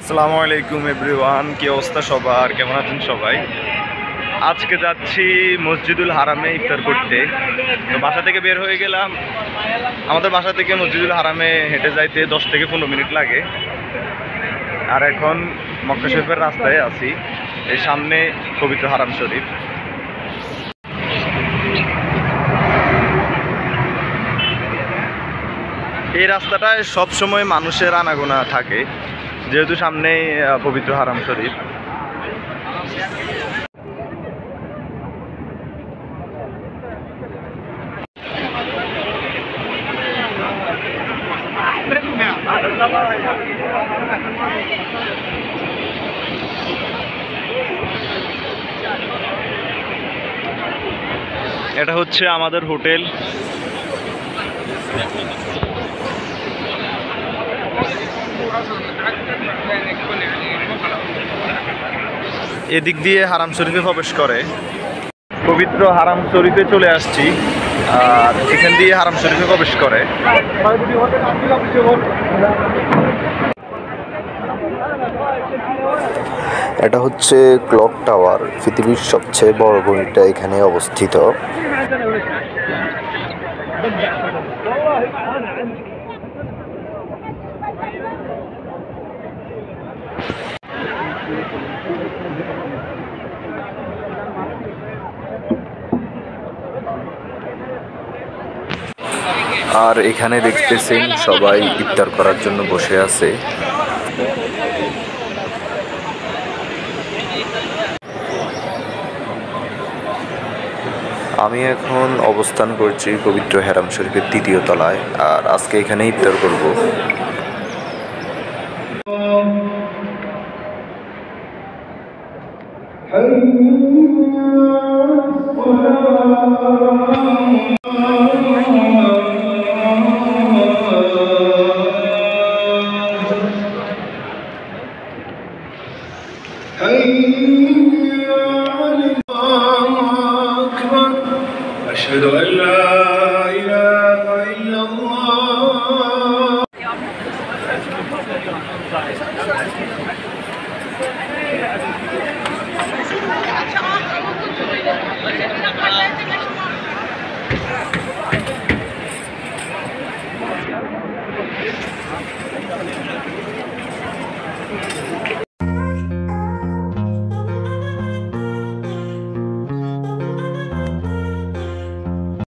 আসসালামু আলাইকুম এভরিওয়ান, কি অবস্থা সবার? কেমন আছেন সবাই? আজকে যাচ্ছি মসজিদুল হারামে ইফতার করতে। তো বাসা থেকে বের হয়ে গেলাম। আমাদের বাসা থেকে মসজিদুল হারামে হেঁটে যাইতে দশ থেকে পনেরো মিনিট লাগে। আর এখন মক্কা শরীফের রাস্তায় আছি। এই সামনে পবিত্র হারাম শরীফ। এই রাস্তাটায় সব সময় মানুষের আনাগোনা থাকে, যেহেতু সামনেই পবিত্র হারাম শরীফ। এটা হচ্ছে আমাদের হোটেল। এদিক দিয়ে হারাম শরীফে প্রবেশ করে। পবিত্র হারাম শরীফে চলে আসছি, আর এখান দিয়ে হারাম শরীফে প্রবেশ করে। এটা হচ্ছে ক্লক টাওয়ার, পৃথিবীর সবচেয়ে বড় ঘড়িটা এখানে অবস্থিত। আর এখানে দেখতেছেন সবাই ইফতার করার জন্য বসে আছে। আমি এখন অবস্থান করছি পবিত্র হেরাম শরীফের তৃতীয় তলায়, আর আজকে এখানে ইফতার করব। أشهد أن